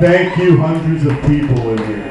Thank you, hundreds of people in here.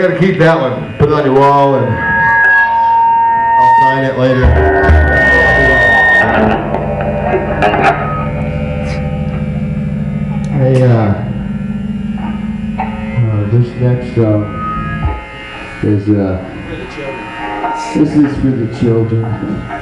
I gotta keep that one. Put it on your wall and I'll sign it later. Hey, uh, uh, this next song is, uh, this is for the children.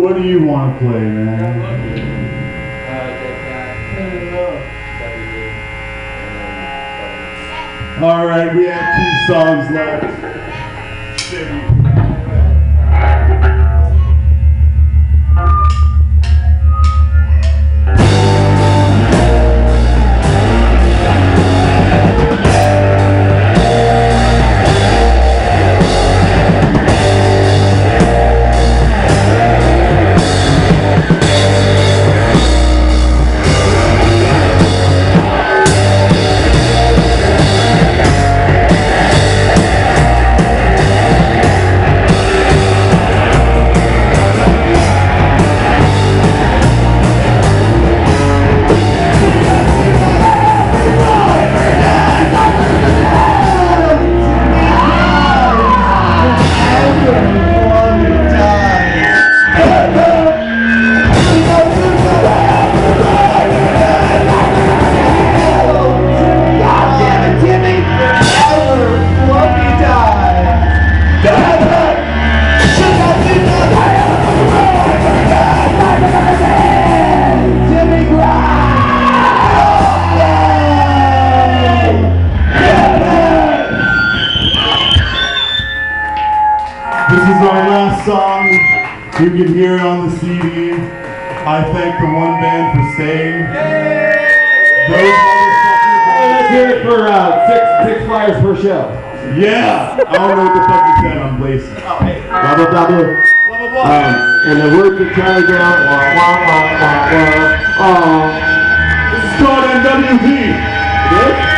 What do you want to play, man? All right, we have two songs left. Six per show. Yeah! I don't know what the fuck you said. I'm blazing. Blah blah blah blah. Blah, blah, blah. Um, and the words of Charlie Brown. Wah wah wah wah wah. Oh. This is called NWP. This?